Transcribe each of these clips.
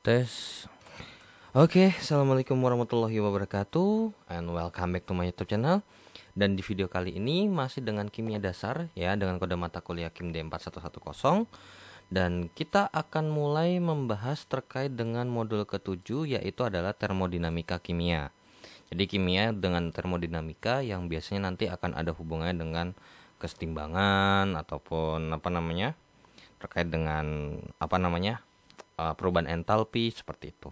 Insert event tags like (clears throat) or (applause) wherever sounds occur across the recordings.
Tes. Oke, assalamualaikum warahmatullahi wabarakatuh, and welcome back to my YouTube channel. Dan di video kali ini masih dengan kimia dasar ya, dengan kode mata kuliah Kim D4110. Dan kita akan mulai membahas terkait dengan modul ketujuh yaitu adalah termodinamika kimia. Jadi kimia dengan termodinamika yang biasanya nanti akan ada hubungannya dengan kesetimbangan ataupun apa namanya terkait dengan apa namanya uh, perubahan entalpi seperti itu.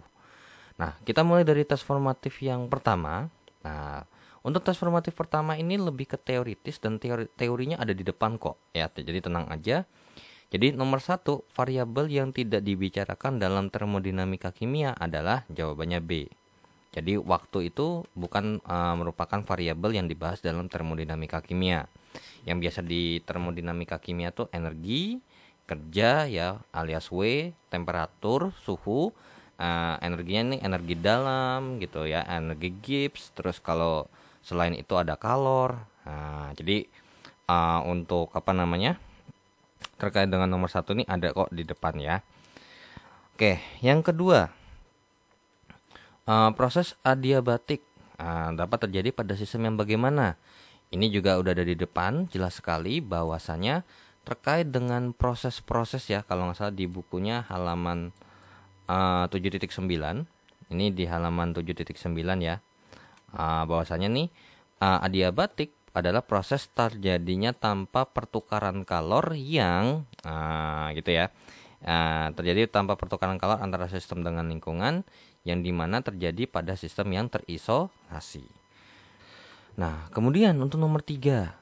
Nah, kita mulai dari tes formatif yang pertama. Nah, untuk tes formatif pertama ini lebih ke teoritis dan teori teorinya ada di depan kok ya. Jadi tenang aja. Jadi nomor satu variabel yang tidak dibicarakan dalam termodinamika kimia adalah jawabannya B. Jadi waktu itu bukan uh, merupakan variabel yang dibahas dalam termodinamika kimia. Yang biasa di termodinamika kimia tuh energi, kerja ya alias W, temperatur, suhu, uh, energinya nih energi dalam gitu ya, energi Gibbs, terus kalau selain itu ada kalor. Nah, jadi uh, untuk apa namanya? terkait dengan nomor satu ini ada kok di depan ya. Oke, yang kedua uh, proses adiabatik uh, dapat terjadi pada sistem yang bagaimana? Ini juga udah ada di depan, jelas sekali bahwasanya terkait dengan proses-proses ya kalau nggak salah di bukunya halaman uh, 7.9 ini di halaman 7.9 ya. Uh, bahwasanya nih uh, adiabatik adalah proses terjadinya tanpa pertukaran kalor yang uh, gitu ya. Uh, terjadi tanpa pertukaran kalor antara sistem dengan lingkungan yang di mana terjadi pada sistem yang terisolasi. Nah kemudian untuk nomor tiga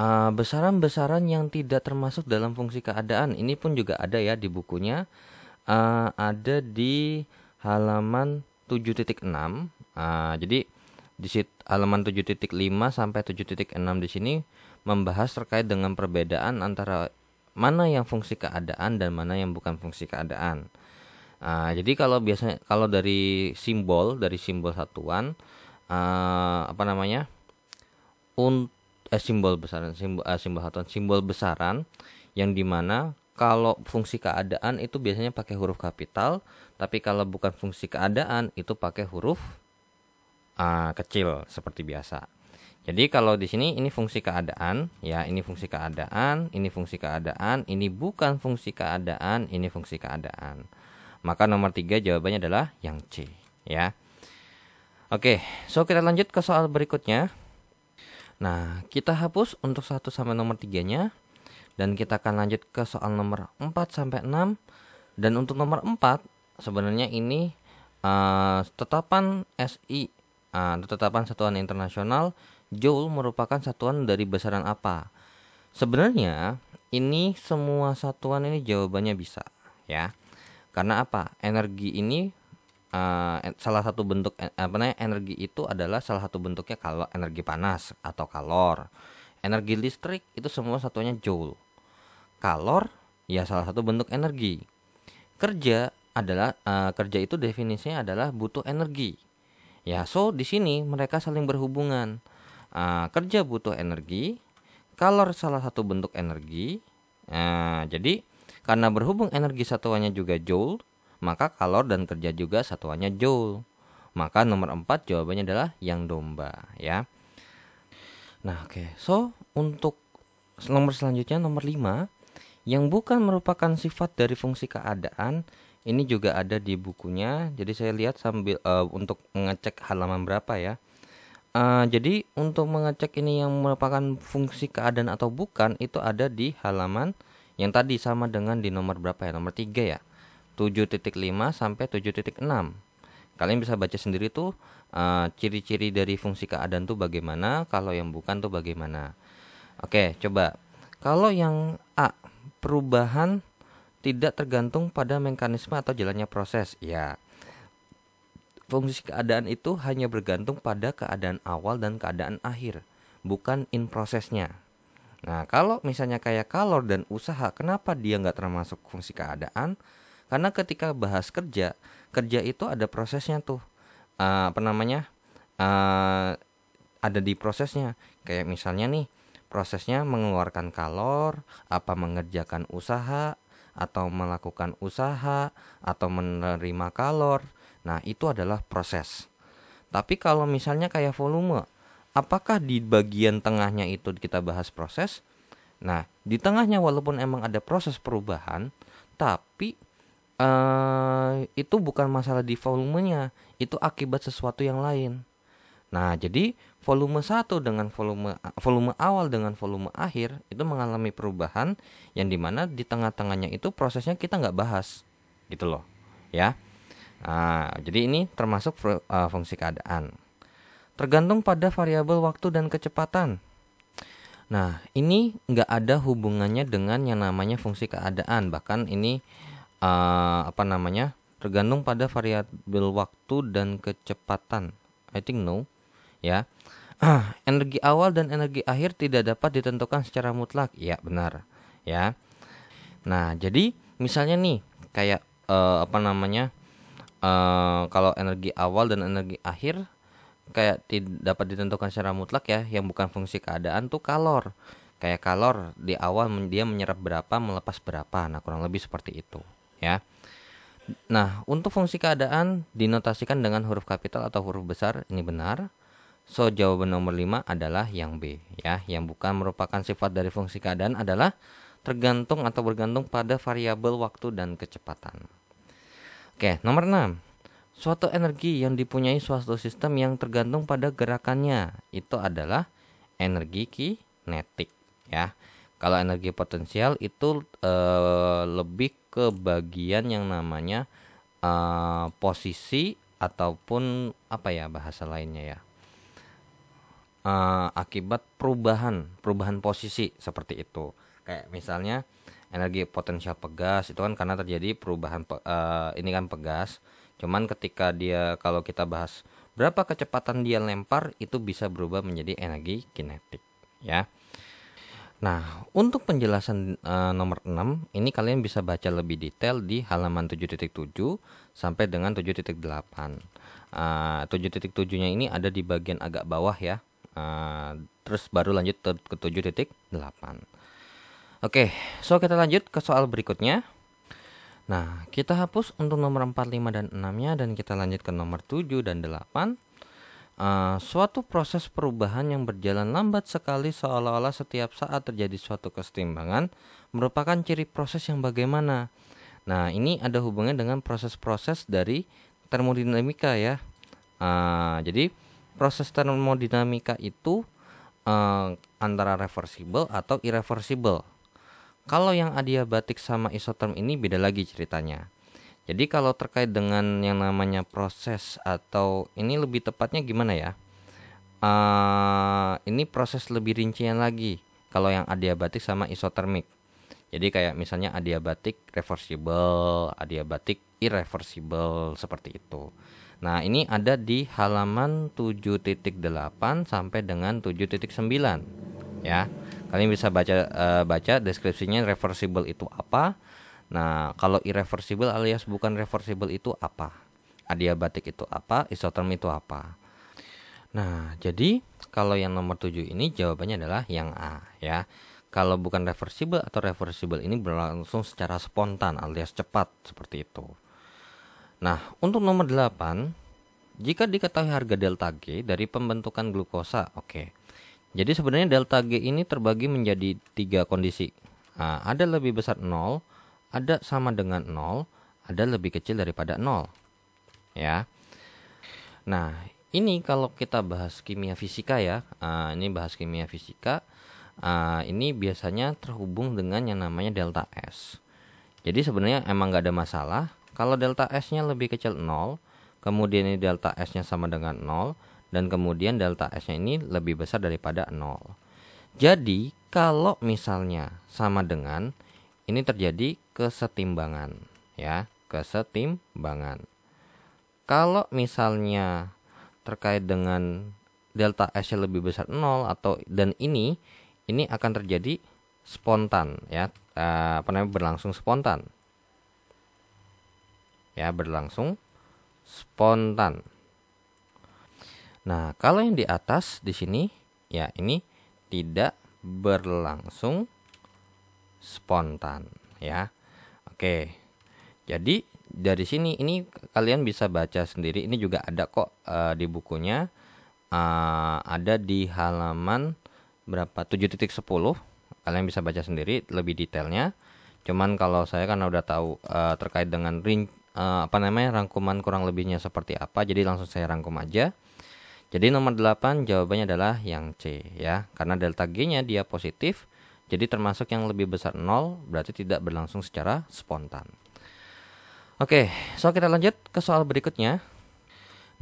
besaran besaran-besaran yang tidak termasuk dalam fungsi keadaan ini pun juga ada ya di bukunya uh, ada di halaman 7.6 uh, jadi di sit halaman 7.5 sampai 7.6 di sini membahas terkait dengan perbedaan antara mana yang fungsi keadaan dan mana yang bukan fungsi keadaan. Uh, jadi kalau biasanya kalau dari simbol dari simbol satuan uh, apa namanya untuk eh, simbol besaran simbol eh, simbol satuan simbol besaran yang di mana kalau fungsi keadaan itu biasanya pakai huruf kapital tapi kalau bukan fungsi keadaan itu pakai huruf uh, kecil seperti biasa. Jadi kalau di sini ini fungsi keadaan ya ini fungsi keadaan ini fungsi keadaan ini bukan fungsi keadaan ini fungsi keadaan. Maka nomor tiga jawabannya adalah yang C ya. Oke, so kita lanjut ke soal berikutnya. Nah, kita hapus untuk 1 sampai nomor 3-nya dan kita akan lanjut ke soal nomor 4 sampai 6. Dan untuk nomor 4 sebenarnya ini uh, tetapan SI uh, tetapan satuan internasional Joule merupakan satuan dari besaran apa? Sebenarnya ini semua satuan ini jawabannya bisa ya. Karena apa? Energi ini uh, salah satu bentuk apa namanya energi itu adalah salah satu bentuknya kalau energi panas atau kalor. Energi listrik itu semua satunya joule. Kalor ya salah satu bentuk energi. Kerja adalah uh, kerja itu definisinya adalah butuh energi. Ya, so di sini mereka saling berhubungan. Uh, kerja butuh energi, kalor salah satu bentuk energi. Uh, jadi karena berhubung energi satuannya juga joule, maka kalor dan kerja juga satuannya joule. Maka nomor 4 jawabannya adalah yang domba ya. Nah, oke. Okay. So, untuk nomor selanjutnya nomor 5 yang bukan merupakan sifat dari fungsi keadaan ini juga ada di bukunya. Jadi saya lihat sambil uh, untuk mengecek halaman berapa ya. Uh, jadi untuk mengecek ini yang merupakan fungsi keadaan atau bukan itu ada di halaman yang tadi sama dengan di nomor berapa ya? Nomor 3 ya. 7.5 sampai 7.6. Kalian bisa baca sendiri tuh uh, ciri-ciri dari fungsi keadaan tuh bagaimana, kalau yang bukan tuh bagaimana. Oke, coba. Kalau yang A, perubahan tidak tergantung pada mekanisme atau jalannya proses. Ya. Fungsi keadaan itu hanya bergantung pada keadaan awal dan keadaan akhir, bukan in prosesnya. Nah, kalau misalnya kayak kalor dan usaha, kenapa dia nggak termasuk fungsi keadaan? Karena ketika bahas kerja, kerja itu ada prosesnya tuh. Uh, apa namanya? Uh, ada di prosesnya. Kayak misalnya nih, prosesnya mengeluarkan kalor, apa mengerjakan usaha, atau melakukan usaha atau menerima kalor. Nah, itu adalah proses. Tapi kalau misalnya kayak volume, apakah di bagian tengahnya itu kita bahas proses? Nah, di tengahnya walaupun emang ada proses perubahan, tapi uh, itu bukan masalah di volumenya, itu akibat sesuatu yang lain. Nah, jadi volume 1 dengan volume volume awal dengan volume akhir itu mengalami perubahan yang di mana di tengah-tengahnya itu prosesnya kita nggak bahas gitu loh ya. Nah, jadi ini termasuk uh, fungsi keadaan. Tergantung pada variabel waktu dan kecepatan. Nah ini nggak ada hubungannya dengan yang namanya fungsi keadaan. Bahkan ini uh, apa namanya tergantung pada variabel waktu dan kecepatan I think no ya. Ah, (clears throat) energi awal dan energi akhir tidak dapat ditentukan secara mutlak. Ya, benar. Ya. Nah, jadi misalnya nih kayak uh, apa namanya? Uh, kalau energi awal dan energi akhir kayak tidak dapat ditentukan secara mutlak ya, yang bukan fungsi keadaan tuh kalor. Kayak kalor di awal dia menyerap berapa, melepas berapa. Nah, kurang lebih seperti itu, ya. Nah, untuk fungsi keadaan dinotasikan dengan huruf kapital atau huruf besar, ini benar. So jawaban nomor 5 adalah yang B ya, yang bukan merupakan sifat dari fungsi keadaan adalah tergantung atau bergantung pada variabel waktu dan kecepatan. Oke, nomor 6. Suatu energi yang dipunyai suatu sistem yang tergantung pada gerakannya itu adalah energi kinetik ya. Kalau energi potensial itu e, lebih ke bagian yang namanya e, posisi ataupun apa ya bahasa lainnya ya uh, akibat perubahan perubahan posisi seperti itu. Kayak misalnya energi potensial pegas itu kan karena terjadi perubahan uh, ini kan pegas. Cuman ketika dia kalau kita bahas berapa kecepatan dia lempar itu bisa berubah menjadi energi kinetik ya Nah, untuk penjelasan uh, nomor 6, ini kalian bisa baca lebih detail di halaman 7.7 sampai dengan 7.8. Uh, 7.7-nya ini ada di bagian agak bawah ya. Uh, terus baru lanjut ke 7.8. Oke, so kita lanjut ke soal berikutnya. Nah, kita hapus untuk nomor 4, 5, dan 6-nya dan kita lanjut ke nomor 7 dan 8. Uh, suatu proses perubahan yang berjalan lambat sekali seolah-olah setiap saat terjadi suatu kesetimbangan merupakan ciri proses yang bagaimana. Nah, ini ada hubungannya dengan proses-proses dari termodinamika ya. Uh, jadi, proses termodinamika itu uh, antara reversible atau irreversible. Kalau yang adiabatik sama isoterm ini beda lagi ceritanya. Jadi kalau terkait dengan yang namanya proses atau ini lebih tepatnya gimana ya? Uh, ini proses lebih rincian lagi kalau yang adiabatik sama isotermik. Jadi kayak misalnya adiabatik reversible, adiabatik irreversible seperti itu. Nah, ini ada di halaman 7.8 sampai dengan 7.9 ya. Kalian bisa baca uh, baca deskripsinya reversible itu apa. Nah, kalau irreversible alias bukan reversible itu apa? Adiabatik itu apa? Isoterm itu apa? Nah, jadi kalau yang nomor 7 ini jawabannya adalah yang A ya. Kalau bukan reversible atau reversible ini berlangsung secara spontan alias cepat seperti itu. Nah, untuk nomor 8, jika diketahui harga delta G dari pembentukan glukosa, oke. Okay. Jadi sebenarnya delta G ini terbagi menjadi tiga kondisi. Nah, ada lebih besar 0, ada sama dengan 0, ada lebih kecil daripada 0. Ya. Nah, ini kalau kita bahas kimia fisika ya, uh, ini bahas kimia fisika, uh, ini biasanya terhubung dengan yang namanya delta S. Jadi sebenarnya emang nggak ada masalah kalau delta S-nya lebih kecil 0, kemudian ini delta S-nya sama dengan 0, dan kemudian delta S-nya ini lebih besar daripada 0. Jadi, kalau misalnya sama dengan, ini terjadi kesetimbangan. ya Kesetimbangan. Kalau misalnya terkait dengan delta S-nya lebih besar 0 atau dan ini ini akan terjadi spontan ya eh, apa namanya berlangsung spontan ya berlangsung spontan. Nah, kalau yang di atas di sini ya ini tidak berlangsung spontan ya. Oke. Jadi dari sini ini kalian bisa baca sendiri. Ini juga ada kok uh, di bukunya. Uh, ada di halaman berapa 7.10 kalian bisa baca sendiri lebih detailnya cuman kalau saya kan udah tahu uh, terkait dengan ring uh, apa namanya rangkuman kurang lebihnya seperti apa jadi langsung saya rangkum aja jadi nomor 8 jawabannya adalah yang C ya. Karena delta G-nya dia positif, jadi termasuk yang lebih besar 0 berarti tidak berlangsung secara spontan. Oke, so kita lanjut ke soal berikutnya.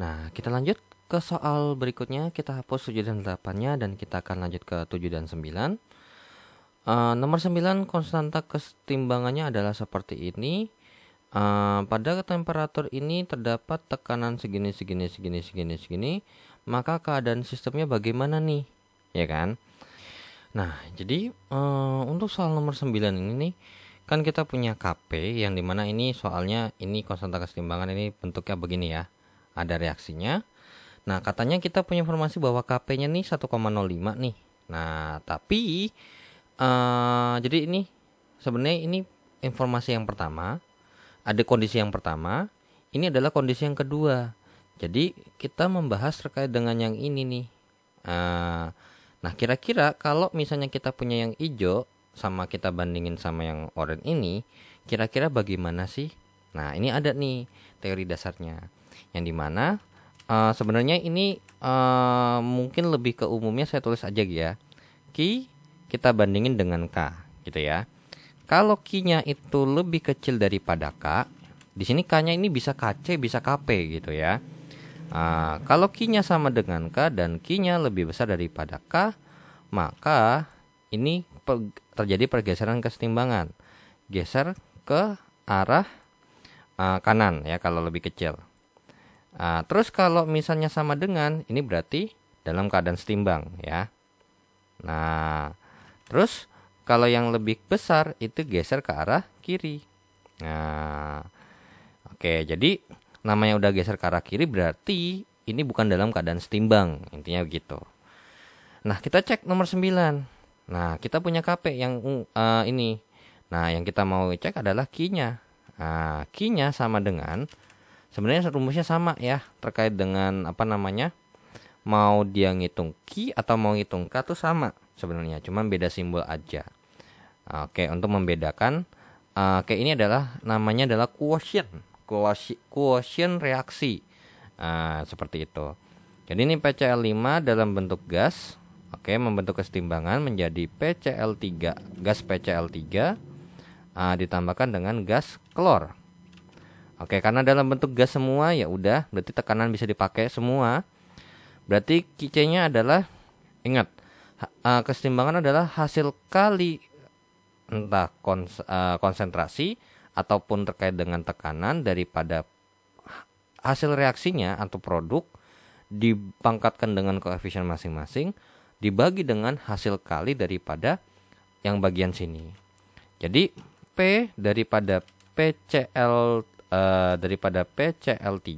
Nah, kita lanjut ke soal berikutnya. Kita hapus 7 dan 8-nya dan kita akan lanjut ke 7 dan 9. Uh, eh, nomor 9 konstanta kesetimbangannya adalah seperti ini. Uh, pada temperatur ini terdapat tekanan segini segini segini segini segini maka keadaan sistemnya bagaimana nih ya kan nah jadi uh, untuk soal nomor 9 ini nih kan kita punya KP yang di mana ini soalnya ini konstanta kesetimbangan ini bentuknya begini ya ada reaksinya. Nah katanya kita punya informasi bahwa KP nya nih 1,05 nih. Nah tapi uh, jadi ini sebenarnya ini informasi yang pertama ada kondisi yang pertama ini adalah kondisi yang kedua. Jadi kita membahas terkait dengan yang ini nih. Uh, nah kira-kira kalau misalnya kita punya yang hijau sama kita bandingin sama yang oranye ini, kira-kira bagaimana sih? Nah ini ada nih teori dasarnya, yang di mana uh, sebenarnya ini uh, mungkin lebih ke umumnya saya tulis aja ya. Ki kita bandingin dengan K gitu ya. Kalau Q-nya itu lebih kecil daripada K, di sini K-nya ini bisa KC, bisa KP gitu ya. Nah, kalau Q-nya sama dengan K dan Q-nya lebih besar daripada K, maka ini terjadi pergeseran kesetimbangan. Geser ke arah uh, kanan ya kalau lebih kecil. Uh, terus kalau misalnya sama dengan, ini berarti dalam keadaan setimbang ya. Nah, terus kalau yang lebih besar itu geser ke arah kiri. Nah, oke, jadi namanya udah geser ke arah kiri berarti ini bukan dalam keadaan setimbang intinya begitu. Nah kita cek nomor 9 nah kita punya KP yang uh, ini. Nah yang kita mau cek adalah key-nya. Nah key-nya sama dengan sebenarnya rumusnya sama ya terkait dengan apa namanya mau dia ngitung key atau mau ngitung k itu sama sebenarnya cuman beda simbol aja. Oke untuk membedakan uh, kayak ini adalah namanya adalah quotient quotient reaksi. Nah, seperti itu. Jadi ini PCl5 dalam bentuk gas. Oke, membentuk kesetimbangan menjadi PCl3, gas PCl3 uh, ditambahkan dengan gas klor. Oke, karena dalam bentuk gas semua ya udah, berarti tekanan bisa dipakai semua. Berarti QC-nya adalah ingat, uh, kesetimbangan adalah hasil kali entah kons, uh, konsentrasi ataupun terkait dengan tekanan daripada hasil reaksinya atau produk dipangkatkan dengan koefisien masing-masing dibagi dengan hasil kali daripada yang bagian sini. Jadi P daripada PCL uh, daripada PCL3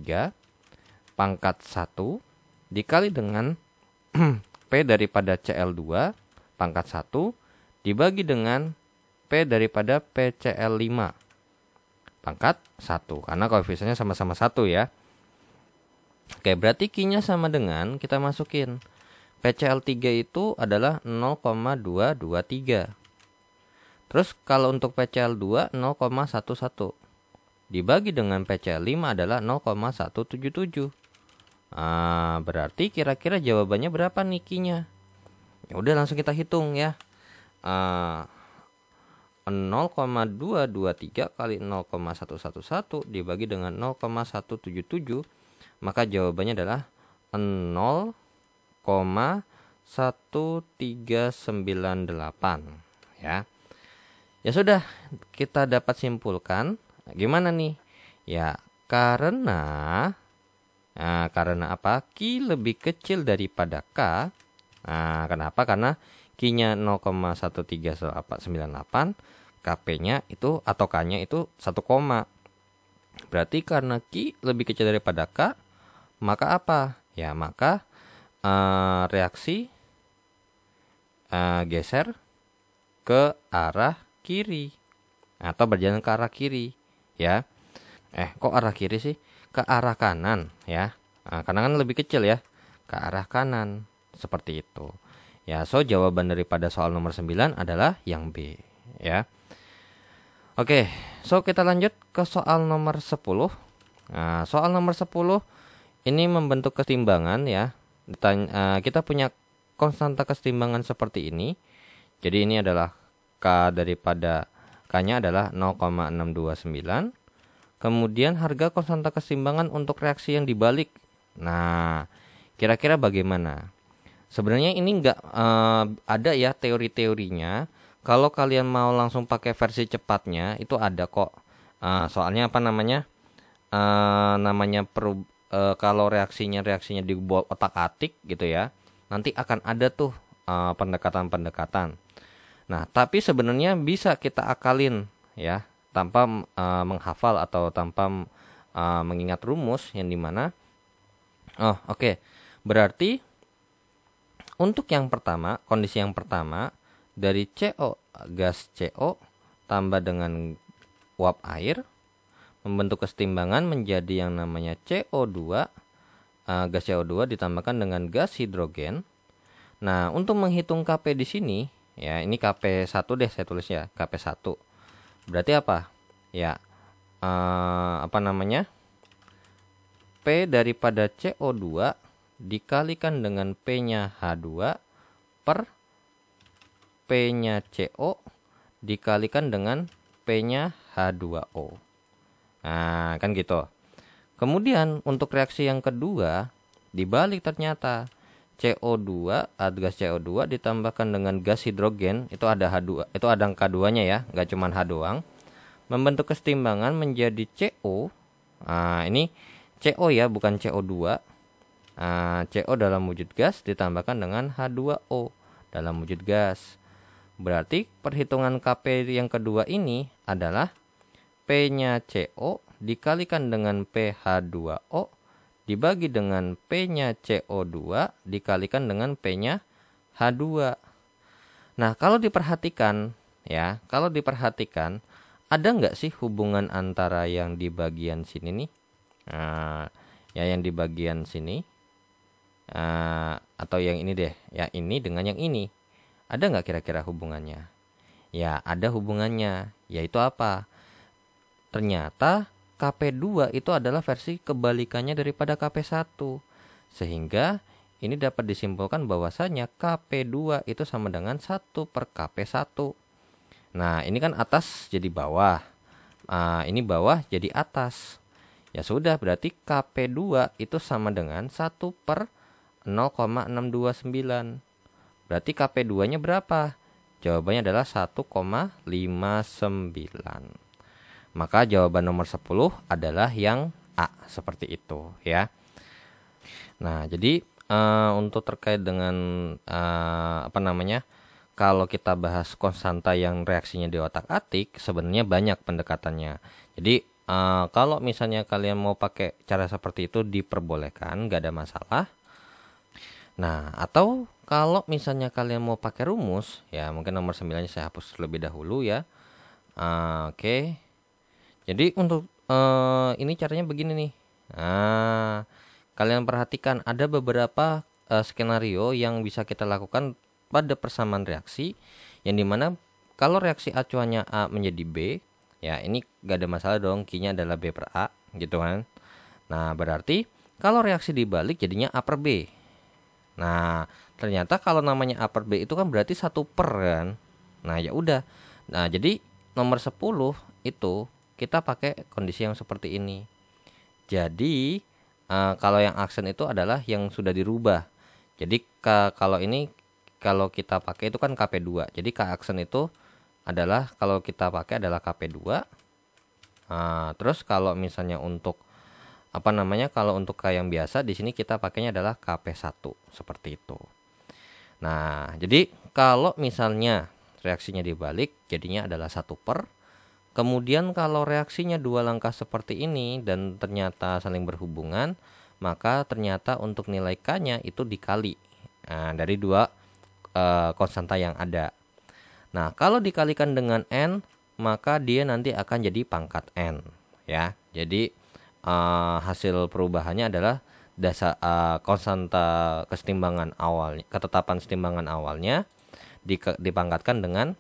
pangkat 1 dikali dengan (clears throat) P daripada CL2 pangkat 1 dibagi dengan P daripada PCL5 pangkat 1 karena koefisiennya sama-sama 1 ya. Oke, berarti Q-nya sama dengan kita masukin PCl3 itu adalah 0,223. Terus kalau untuk PCl2 0,11 dibagi dengan PCl5 adalah 0,177. Nah, berarti kira-kira jawabannya berapa nih Q-nya? Ya udah langsung kita hitung ya. Uh, 0,223 kali 0,111 dibagi dengan 0,177 maka jawabannya adalah 0,1398 ya. Ya sudah, kita dapat simpulkan gimana nih? Ya, karena nah, karena apa? Q lebih kecil daripada K. Nah, kenapa? Karena Q-nya 0,1398 KP-nya itu atau K-nya itu 1 koma. Berarti karena Q lebih kecil daripada K, maka apa? Ya, maka uh, reaksi uh, geser ke arah kiri. atau berjalan ke arah kiri ya. Eh, kok arah kiri sih? Ke arah kanan ya. Nah, karena kan lebih kecil ya. Ke arah kanan seperti itu. Ya, so jawaban daripada soal nomor 9 adalah yang B ya. Oke, so kita lanjut ke soal nomor 10. Nah, soal nomor 10 ini membentuk keseimbangan ya. Uh, kita punya konstanta keseimbangan seperti ini. Jadi ini adalah K daripada K-nya adalah 0,629. Kemudian harga konstanta keseimbangan untuk reaksi yang dibalik. Nah, kira-kira bagaimana? Sebenarnya ini enggak uh, ada ya teori-teorinya. Kalau kalian mau langsung pakai versi cepatnya itu ada kok. Uh, soalnya apa namanya? Uh, namanya uh, kalau reaksinya reaksinya di otak-atik gitu ya. Nanti akan ada tuh pendekatan-pendekatan. Uh, Nah, tapi sebenarnya bisa kita akalin ya tanpa uh, menghafal atau tanpa uh, mengingat rumus yang di mana oh oke okay. berarti untuk yang pertama kondisi yang pertama dari CO gas CO tambah dengan uap air membentuk kesetimbangan menjadi yang namanya CO2 uh, eh, gas CO2 ditambahkan dengan gas hidrogen. Nah untuk menghitung Kp di sini ya ini KP1 deh saya tulis ya KP1 berarti apa? Ya uh, apa namanya? P daripada CO2 dikalikan dengan P-nya H2 per P-nya CO dikalikan dengan P-nya H2O. Nah, kan gitu. Kemudian untuk reaksi yang kedua dibalik ternyata CO2 gas CO2 ditambahkan dengan gas hidrogen itu ada H2 itu ada angka 2 nya ya nggak cuma H doang membentuk kesetimbangan menjadi CO nah, ini CO ya bukan CO2 nah, CO dalam wujud gas ditambahkan dengan H2O dalam wujud gas berarti perhitungan Kp yang kedua ini adalah P nya CO dikalikan dengan PH2O dibagi dengan P-nya CO2 dikalikan dengan P-nya H2. Nah, kalau diperhatikan ya, kalau diperhatikan ada nggak sih hubungan antara yang di bagian sini nih? Nah, ya yang di bagian sini uh, atau yang ini deh, ya ini dengan yang ini. Ada nggak kira-kira hubungannya? Ya, ada hubungannya. Yaitu apa? Ternyata KP2 itu adalah versi kebalikannya daripada KP1. Sehingga ini dapat disimpulkan bahwasanya KP2 itu sama dengan 1 per KP1. Nah, ini kan atas jadi bawah. Nah, ini bawah jadi atas. Ya sudah, berarti KP2 itu sama dengan 1 per 0,629. Berarti KP2-nya berapa? Jawabannya adalah 1,59. Maka jawaban nomor 10 adalah yang A seperti itu ya. Nah, jadi uh, untuk terkait dengan uh, apa namanya? Kalau kita bahas konstanta yang reaksinya di otak-atik, sebenarnya banyak pendekatannya. Jadi uh, kalau misalnya kalian mau pakai cara seperti itu diperbolehkan, nggak ada masalah. Nah, atau kalau misalnya kalian mau pakai rumus, ya mungkin nomor 9 saya hapus terlebih dahulu ya. Uh, Oke. Okay. Jadi untuk uh, ini caranya begini nih. Nah, kalian perhatikan ada beberapa uh, skenario yang bisa kita lakukan pada persamaan reaksi yang di mana kalau reaksi acuannya A menjadi B, ya ini gak ada masalah dong, kinya adalah B per A, gitu kan. Nah, berarti kalau reaksi dibalik jadinya A per B. Nah, ternyata kalau namanya A per B itu kan berarti satu per kan. Nah, ya udah. Nah, jadi nomor 10 itu kita pakai kondisi yang seperti ini. Jadi uh, kalau yang aksen itu adalah yang sudah dirubah. Jadi ke, kalau ini kalau kita pakai itu kan KP2. Jadi K aksen itu adalah kalau kita pakai adalah KP2. Nah, terus kalau misalnya untuk apa namanya kalau untuk K yang biasa di sini kita pakainya adalah KP1 seperti itu. Nah, jadi kalau misalnya reaksinya dibalik jadinya adalah satu per Kemudian kalau reaksinya dua langkah seperti ini dan ternyata saling berhubungan, maka ternyata untuk nilai K-nya itu dikali nah, dari dua e, konstanta yang ada. Nah, kalau dikalikan dengan N, maka dia nanti akan jadi pangkat n ya. Jadi uh, hasil perubahannya adalah dasar uh, konstanta kesetimbangan awalnya ketetapan setimbangan awalnya dipangkatkan dengan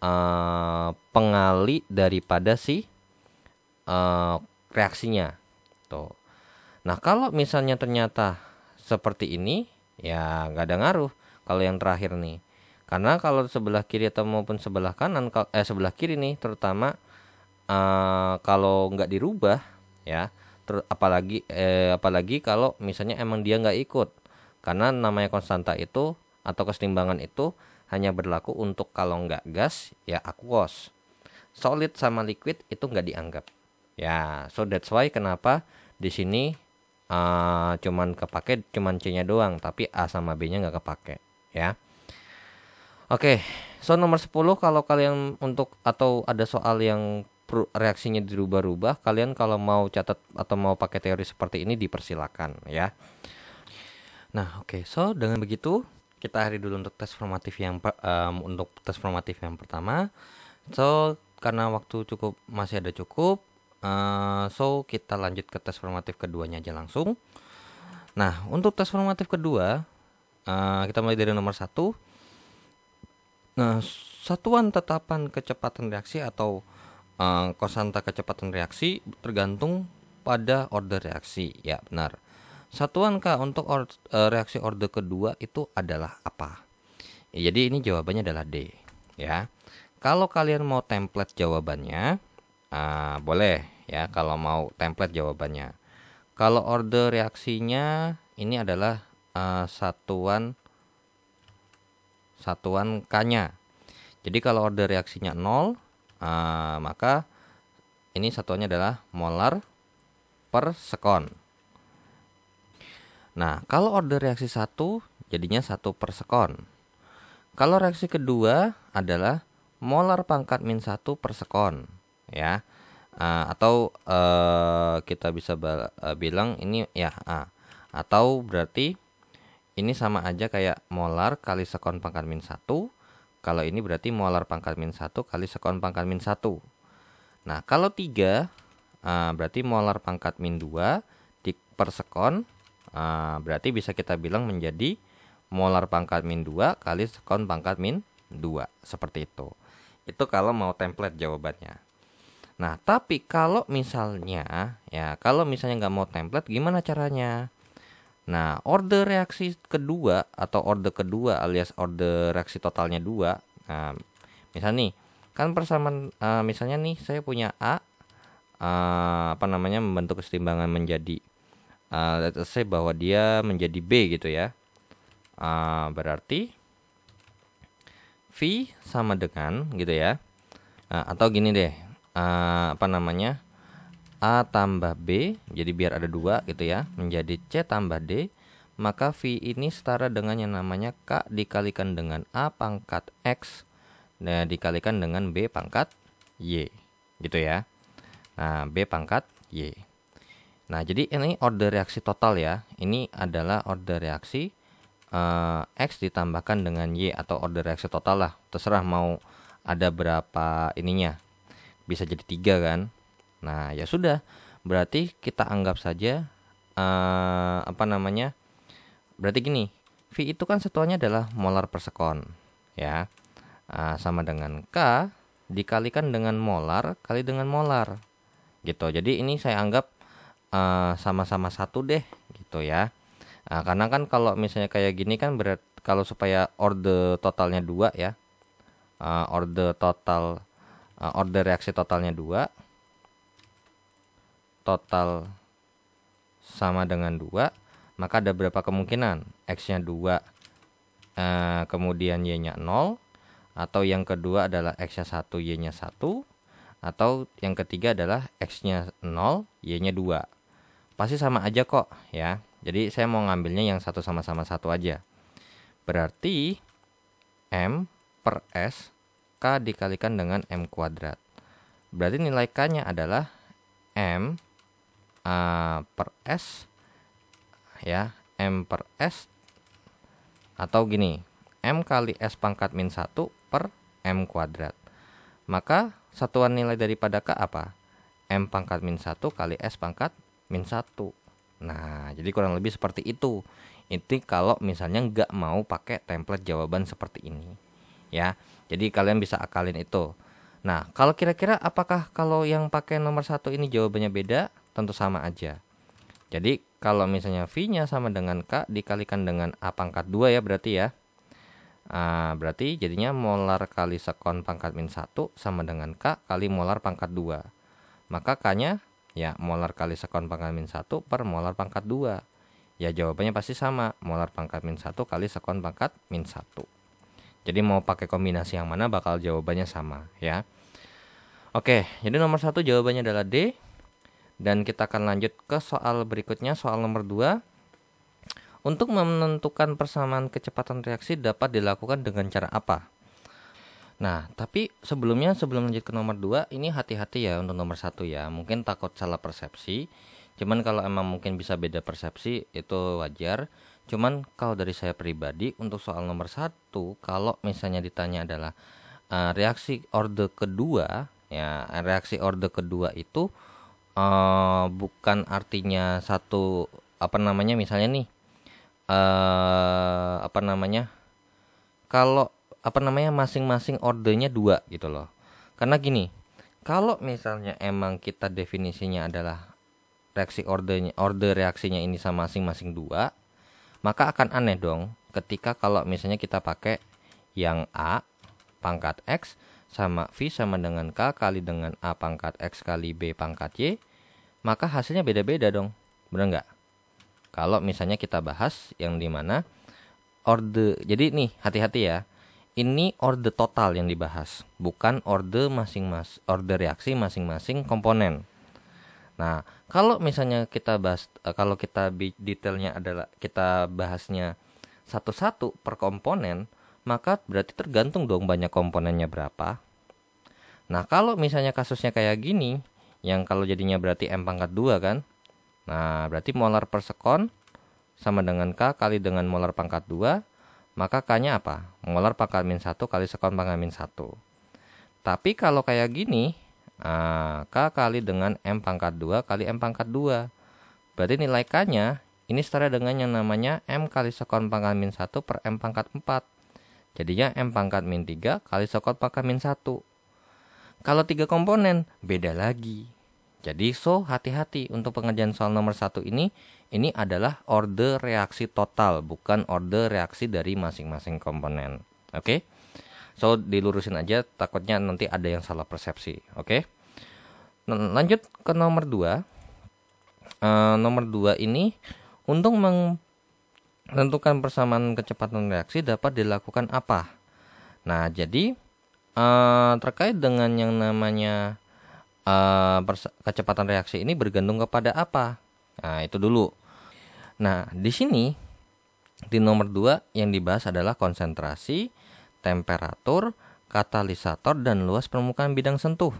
uh, pengali daripada si uh, reaksinya. Tuh. Nah kalau misalnya ternyata seperti ini ya nggak ada ngaruh kalau yang terakhir nih. Karena kalau sebelah kiri atau maupun sebelah kanan eh sebelah kiri nih terutama uh, kalau nggak dirubah ya ter, apalagi eh, apalagi kalau misalnya emang dia nggak ikut. Karena namanya konstanta itu atau kesetimbangan itu hanya berlaku untuk kalau nggak gas ya aquos solid sama liquid itu nggak dianggap. Ya so that's why kenapa di sini uh, cuman kepake cuman C nya doang tapi A sama B nya nggak kepake ya. Oke, okay, so nomor 10 kalau kalian untuk atau ada soal yang reaksinya dirubah-rubah, kalian kalau mau catat atau mau pakai teori seperti ini dipersilakan ya. Nah, oke. Okay, so dengan begitu kita hari dulu untuk tes formatif yang um, untuk tes formatif yang pertama. So karena waktu cukup masih ada cukup, uh, so kita lanjut ke tes formatif keduanya aja langsung. Nah, untuk tes formatif kedua, uh, kita mulai dari nomor satu Nah, satuan tetapan kecepatan reaksi atau uh, kecepatan reaksi tergantung pada order reaksi. Ya, benar. Satuan K untuk or, uh, reaksi order kedua itu adalah apa? Ya, jadi ini jawabannya adalah D, ya. Kalau kalian mau template jawabannya, uh, boleh ya kalau mau template jawabannya. Kalau order reaksinya ini adalah uh, satuan satuan K-nya. Jadi kalau order reaksinya 0, uh, ah, maka ini satuannya adalah molar per sekon. Nah, kalau order reaksi 1 jadinya 1 per sekon. Kalau reaksi kedua adalah molar pangkat min 1 per sekon, ya. Uh, atau uh, kita bisa uh, bilang ini ya uh, atau berarti ini sama aja kayak molar kali sekon pangkat min 1. Kalau ini berarti molar pangkat min 1 kali sekon pangkat min 1. Nah, kalau 3 uh, berarti molar pangkat min 2 di per sekon uh, berarti bisa kita bilang menjadi molar pangkat min 2 kali sekon pangkat min 2 seperti itu. Itu kalau mau template jawabannya. Nah, tapi kalau misalnya ya, kalau misalnya nggak mau template gimana caranya? Nah, order reaksi kedua atau order kedua alias order reaksi totalnya dua. Nah, misal nih, kan persamaan uh, misalnya nih saya punya A uh, apa namanya membentuk kesetimbangan menjadi uh, let's say bahwa dia menjadi B gitu ya. Uh, berarti V sama dengan gitu ya. Uh, atau gini deh, uh, apa namanya? A tambah B, jadi biar ada dua gitu ya, menjadi C tambah D, maka V ini setara dengan yang namanya K dikalikan dengan A pangkat X, nah dikalikan dengan B pangkat Y, gitu ya. Nah, B pangkat Y. Nah, jadi ini order reaksi total ya. Ini adalah order reaksi uh, X ditambahkan dengan Y atau order reaksi total lah. Terserah mau ada berapa ininya. Bisa jadi tiga kan Nah, ya sudah. Berarti kita anggap saja uh, apa namanya? Berarti gini, V itu kan satuannya adalah molar per sekon, ya. Uh, sama dengan K dikalikan dengan molar kali dengan molar. Gitu. Jadi ini saya anggap eh, sama-sama satu deh, gitu ya. Uh, karena kan kalau misalnya kayak gini kan berat kalau supaya order totalnya dua ya. Uh, order total uh, order reaksi totalnya dua total sama dengan 2 maka ada berapa kemungkinan? X nya 2 eh, kemudian y nya 0 atau yang kedua adalah x nya 1 y nya 1 atau yang ketiga adalah x nya 0 y nya 2 pasti sama aja kok ya. Jadi saya mau ngambilnya yang satu sama-sama satu aja. Berarti m per s k dikalikan dengan m kuadrat. Berarti nilai k nya adalah m A per S ya M per S atau gini M kali S pangkat min 1 per M kuadrat Maka satuan nilai daripada K apa? M pangkat min 1 kali S pangkat min 1. Nah, jadi kurang lebih seperti itu. Itu kalau misalnya nggak mau pakai template jawaban seperti ini. Ya, jadi kalian bisa akalin itu. Nah, kalau kira-kira apakah kalau yang pakai nomor satu ini jawabannya beda? Tentu sama aja. Jadi kalau misalnya V-nya sama dengan K dikalikan dengan A pangkat 2 ya berarti ya. Nah, berarti jadinya molar kali sekon pangkat min 1 sama dengan K kali molar pangkat 2. Maka K-nya ya molar kali sekon pangkat min 1 per molar pangkat 2. Ya jawabannya pasti sama, molar pangkat min 1 kali sekon pangkat min 1. Jadi mau pakai kombinasi yang mana bakal jawabannya sama ya. Oke, jadi nomor satu jawabannya adalah D. Dan kita akan lanjut ke soal berikutnya, soal nomor 2. Untuk menentukan persamaan kecepatan reaksi dapat dilakukan dengan cara apa? Nah, tapi sebelumnya sebelum lanjut ke nomor 2, ini hati-hati ya untuk nomor satu ya. Mungkin takut salah persepsi. Cuman kalau emang mungkin bisa beda persepsi itu wajar. Cuman kalau dari saya pribadi untuk soal nomor satu, kalau misalnya ditanya adalah uh, reaksi orde kedua, ya reaksi orde kedua itu uh, bukan artinya satu apa namanya misalnya nih uh, apa namanya kalau apa namanya masing-masing ordenya dua gitu loh. Karena gini kalau misalnya emang kita definisinya adalah reaksi ordernya order reaksinya ini sama masing-masing dua maka akan aneh dong ketika kalau misalnya kita pakai yang A pangkat X sama V sama dengan K kali dengan A pangkat X kali B pangkat Y maka hasilnya beda-beda dong. Benar nggak? Kalau misalnya kita bahas yang di mana orde, jadi nih hati-hati ya. Ini orde total yang dibahas, bukan orde masing-masing, orde reaksi masing-masing komponen. Nah, kalau misalnya kita bahas, eh, kalau kita detailnya adalah kita bahasnya satu-satu per komponen, maka berarti tergantung dong banyak komponennya berapa. Nah, kalau misalnya kasusnya kayak gini, yang kalau jadinya berarti M pangkat 2 kan. Nah, berarti molar per sekon sama dengan K kali dengan molar pangkat 2, maka K-nya apa? Molar pangkat min 1 kali sekon pangkat min 1. Tapi kalau kayak gini, nah, K kali dengan M pangkat 2 kali M pangkat 2. Berarti nilai K-nya ini setara dengan yang namanya M kali sekon pangkat min 1 per M pangkat 4. Jadinya M pangkat min 3 kali sekon pangkat min 1. Kalau tiga komponen beda lagi. Jadi so hati-hati untuk pengerjaan soal nomor satu ini ini adalah order reaksi total bukan order reaksi dari masing-masing komponen. Oke? Okay? So dilurusin aja takutnya nanti ada yang salah persepsi. Oke? Okay? Lanjut ke nomor dua. Uh, nomor dua ini untuk menentukan persamaan kecepatan reaksi dapat dilakukan apa? Nah, jadi uh, terkait dengan yang namanya uh, kecepatan reaksi ini bergantung kepada apa? Nah, itu dulu. Nah, di sini di nomor 2 yang dibahas adalah konsentrasi, temperatur, katalisator dan luas permukaan bidang sentuh.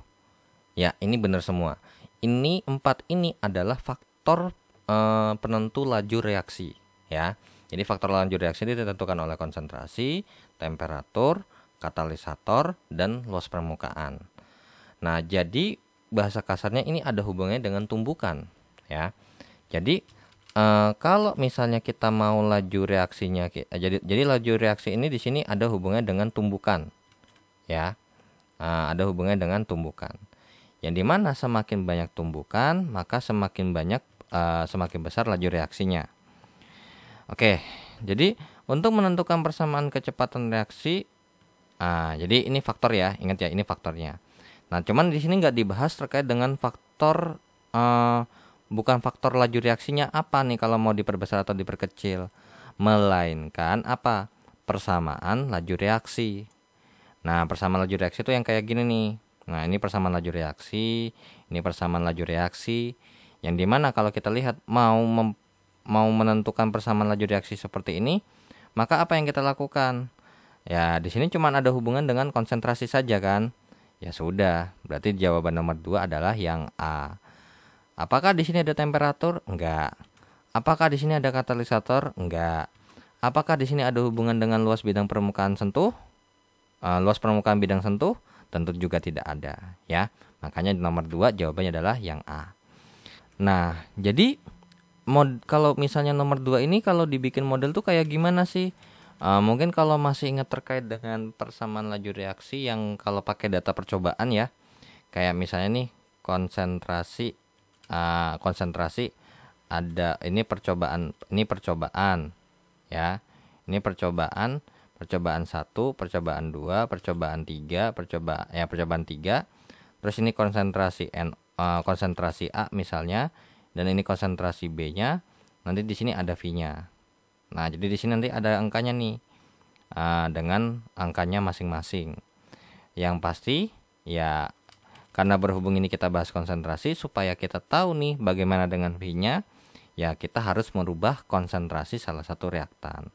Ya, ini benar semua. Ini empat ini adalah faktor uh, penentu laju reaksi, ya. Jadi faktor laju reaksi ini ditentukan oleh konsentrasi, temperatur, katalisator, dan luas permukaan. Nah, jadi bahasa kasarnya ini ada hubungannya dengan tumbukan, ya. Jadi e, kalau misalnya kita mau laju reaksinya, jadi jadi laju reaksi ini di sini ada hubungannya dengan tumbukan, ya. E, ada hubungannya dengan tumbukan. Yang di mana semakin banyak tumbukan, maka semakin banyak e, semakin besar laju reaksinya. Oke, jadi untuk menentukan persamaan kecepatan reaksi Ah, jadi ini faktor ya, ingat ya ini faktornya. Nah, cuman di sini nggak dibahas terkait dengan faktor uh, bukan faktor laju reaksinya apa nih kalau mau diperbesar atau diperkecil, melainkan apa? Persamaan laju reaksi. Nah, persamaan laju reaksi itu yang kayak gini nih. Nah, ini persamaan laju reaksi, ini persamaan laju reaksi. Yang di mana kalau kita lihat mau mau menentukan persamaan laju reaksi seperti ini, maka apa yang kita lakukan? Ya, di sini cuma ada hubungan dengan konsentrasi saja kan? Ya sudah, berarti jawaban nomor 2 adalah yang A. Apakah di sini ada temperatur? Enggak. Apakah di sini ada katalisator? Enggak. Apakah di sini ada hubungan dengan luas bidang permukaan sentuh? Uh, luas permukaan bidang sentuh? tentu juga tidak ada ya makanya nomor dua jawabannya adalah yang A nah jadi mod kalau misalnya nomor dua ini kalau dibikin model tuh kayak gimana sih uh, mungkin kalau masih ingat terkait dengan persamaan laju reaksi yang kalau pakai data percobaan ya kayak misalnya nih konsentrasi uh, konsentrasi ada ini percobaan ini percobaan ya. Ini percobaan percobaan satu percobaan dua percobaan tiga percobaan ya percobaan tiga. Terus ini konsentrasi n uh, konsentrasi a misalnya dan ini konsentrasi b nya nanti di sini ada v nya nah jadi di sini nanti ada angkanya nih uh, dengan angkanya masing-masing yang pasti ya karena berhubung ini kita bahas konsentrasi supaya kita tahu nih bagaimana dengan v nya ya kita harus merubah konsentrasi salah satu reaktan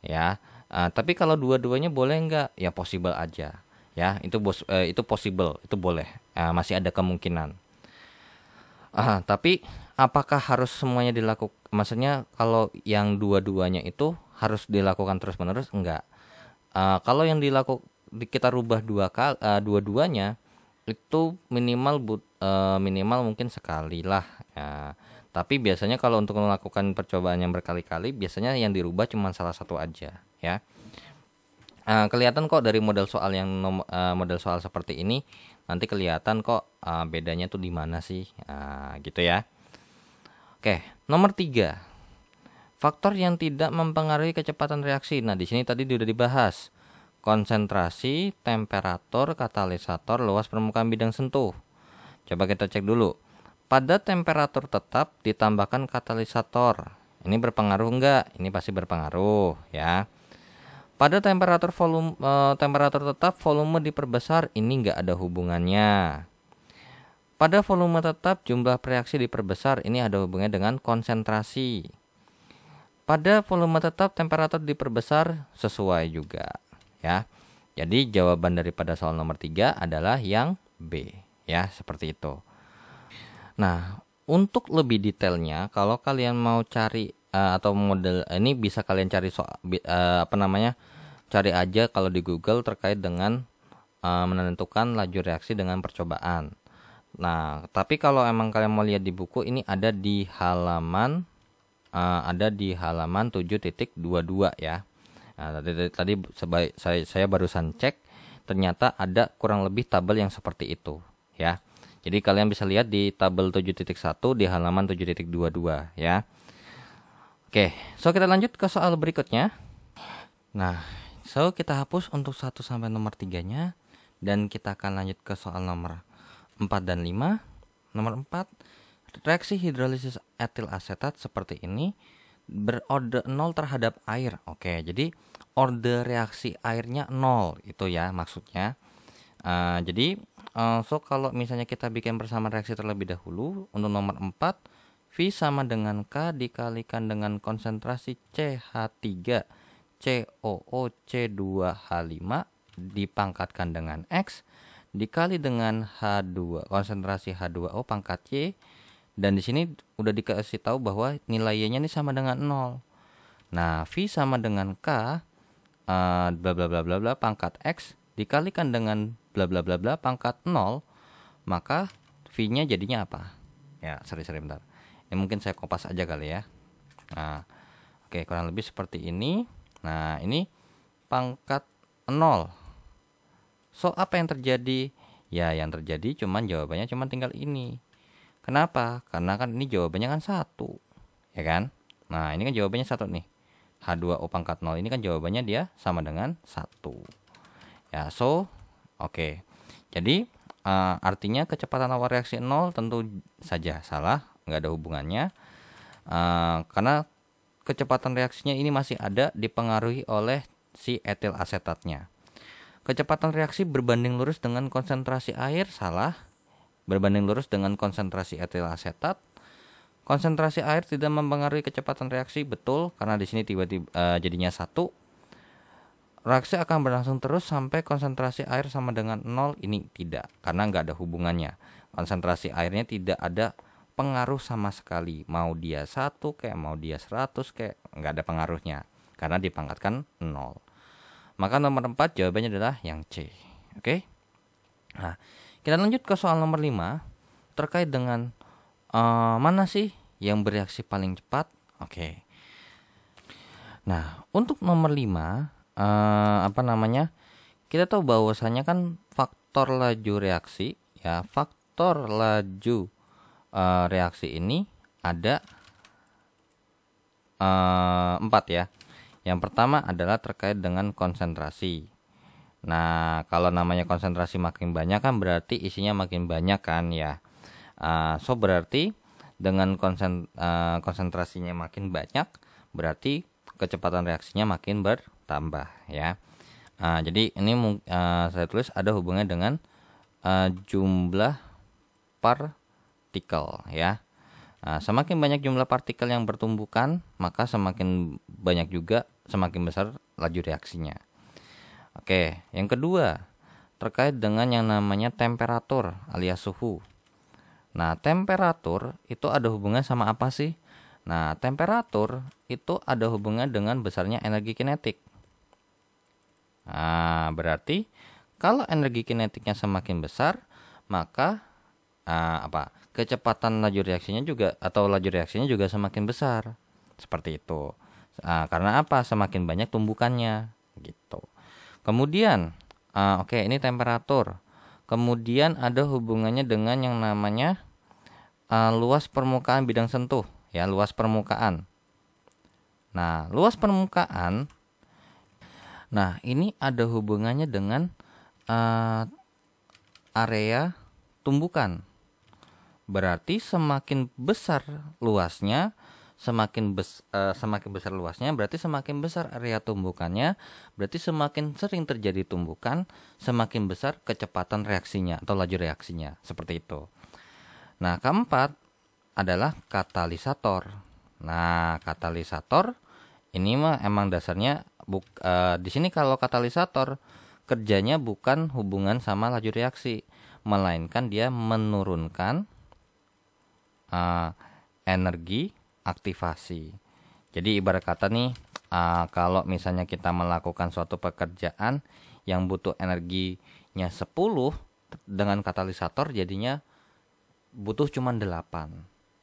ya Uh, tapi kalau dua-duanya boleh nggak? Ya possible aja. Ya itu bos uh, itu possible itu boleh. Uh, masih ada kemungkinan. Uh, tapi apakah harus semuanya dilakukan? Maksudnya kalau yang dua-duanya itu harus dilakukan terus-menerus? Enggak. Uh, kalau yang dilakukan kita rubah dua kali uh, dua-duanya itu minimal but, uh, minimal mungkin sekali lah ya. Tapi biasanya kalau untuk melakukan percobaan yang berkali-kali, biasanya yang dirubah cuma salah satu aja, ya. Uh, kelihatan kok dari model soal yang uh, model soal seperti ini, nanti kelihatan kok uh, bedanya tuh di mana sih, uh, gitu ya. Oke, nomor tiga, faktor yang tidak mempengaruhi kecepatan reaksi. Nah, di sini tadi sudah dibahas konsentrasi, temperatur, katalisator, luas permukaan bidang sentuh. Coba kita cek dulu. Pada temperatur tetap ditambahkan katalisator. Ini berpengaruh enggak? Ini pasti berpengaruh ya. Pada temperatur volume e, temperatur tetap volume diperbesar ini enggak ada hubungannya. Pada volume tetap jumlah reaksi diperbesar ini ada hubungannya dengan konsentrasi. Pada volume tetap temperatur diperbesar sesuai juga ya. Jadi jawaban daripada soal nomor 3 adalah yang B ya, seperti itu. Nah, untuk lebih detailnya, kalau kalian mau cari uh, atau model ini bisa kalian cari soal uh, apa namanya, cari aja kalau di Google terkait dengan uh, menentukan laju reaksi dengan percobaan. Nah, tapi kalau emang kalian mau lihat di buku ini ada di halaman uh, ada di halaman 7.22 ya. Nah, tadi tadi sebaik saya saya barusan cek ternyata ada kurang lebih tabel yang seperti itu ya. Jadi kalian bisa lihat di tabel 7.1 di halaman 7.22 ya. Oke, so kita lanjut ke soal berikutnya. Nah, so kita hapus untuk 1 sampai nomor 3-nya dan kita akan lanjut ke soal nomor 4 dan 5. Nomor 4, reaksi hidrolisis etil asetat seperti ini berorder 0 terhadap air. Oke, jadi order reaksi airnya 0 itu ya maksudnya. Uh, jadi uh, so kalau misalnya kita bikin bersama reaksi terlebih dahulu untuk nomor 4 V sama dengan K dikalikan dengan konsentrasi CH3 COOC2H5 dipangkatkan dengan X dikali dengan H2 konsentrasi H2O pangkat Y dan di sini udah dikasih tahu bahwa nilai Y-nya ini sama dengan 0. Nah, V sama dengan K uh, bla bla bla bla bla pangkat X dikalikan dengan bla bla bla bla pangkat 0 maka V-nya jadinya apa? Ya, sorry-sorry bentar. Ini mungkin saya kopas aja kali ya. Nah, oke kurang lebih seperti ini. Nah, ini pangkat 0. So, apa yang terjadi? Ya, yang terjadi cuman jawabannya cuman tinggal ini. Kenapa? Karena kan ini jawabannya kan satu, ya kan? Nah, ini kan jawabannya satu nih. H2O pangkat 0 ini kan jawabannya dia sama dengan satu. Ya, so oke. Okay. Jadi uh, artinya kecepatan awal reaksi 0 tentu saja salah, nggak ada hubungannya. Uh, karena kecepatan reaksinya ini masih ada dipengaruhi oleh si etil asetatnya. Kecepatan reaksi berbanding lurus dengan konsentrasi air salah, berbanding lurus dengan konsentrasi etil asetat. Konsentrasi air tidak mempengaruhi kecepatan reaksi betul karena di sini tiba-tiba uh, jadinya satu Reaksi akan berlangsung terus sampai konsentrasi air sama dengan nol ini tidak karena nggak ada hubungannya. Konsentrasi airnya tidak ada pengaruh sama sekali. Mau dia satu kayak mau dia 100 kayak nggak ada pengaruhnya karena dipangkatkan nol. Maka nomor 4 jawabannya adalah yang C. Oke. Nah, kita lanjut ke soal nomor 5 terkait dengan uh, mana sih yang bereaksi paling cepat? Oke. Nah, untuk nomor 5 uh, apa namanya? Kita tahu bahwasanya kan faktor laju reaksi ya, faktor laju uh, reaksi ini ada uh, empat ya. Yang pertama adalah terkait dengan konsentrasi. Nah, kalau namanya konsentrasi makin banyak kan berarti isinya makin banyak kan ya. Uh, so berarti dengan konsen, uh, konsentrasinya makin banyak, berarti kecepatan reaksinya makin bertambah ya. Uh, jadi ini uh, saya tulis ada hubungannya dengan uh, jumlah partikel ya. Nah, semakin banyak jumlah partikel yang bertumbukan, maka semakin banyak juga semakin besar laju reaksinya. Oke, yang kedua terkait dengan yang namanya temperatur alias suhu. Nah, temperatur itu ada hubungan sama apa sih? Nah, temperatur itu ada hubungan dengan besarnya energi kinetik. Nah, berarti kalau energi kinetiknya semakin besar, maka uh, apa? kecepatan laju reaksinya juga atau laju reaksinya juga semakin besar seperti itu uh, karena apa? Semakin banyak tumbukannya gitu. Kemudian uh, oke okay, ini temperatur. Kemudian ada hubungannya dengan yang namanya uh, luas permukaan bidang sentuh ya luas permukaan. Nah luas permukaan nah ini ada hubungannya dengan uh, area tumbukan. Berarti semakin besar luasnya, semakin bes, uh, semakin besar luasnya berarti semakin besar area tumbukannya, berarti semakin sering terjadi tumbukan, semakin besar kecepatan reaksinya atau laju reaksinya, seperti itu. Nah, keempat adalah katalisator. Nah, katalisator ini mah emang dasarnya buk, uh, di sini kalau katalisator kerjanya bukan hubungan sama laju reaksi, melainkan dia menurunkan uh, energi aktivasi. Jadi ibarat kata nih, uh, kalau misalnya kita melakukan suatu pekerjaan yang butuh energinya 10 dengan katalisator jadinya butuh cuma 8.